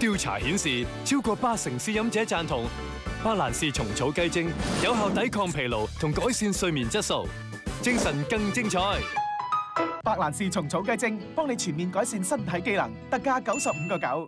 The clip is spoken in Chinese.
调查显示，超过八成试饮者赞同巴兰氏虫草鸡精有效抵抗疲劳同改善睡眠质素，精神更精彩。白兰氏虫草鸡精帮你全面改善身体机能，特价九十五个九。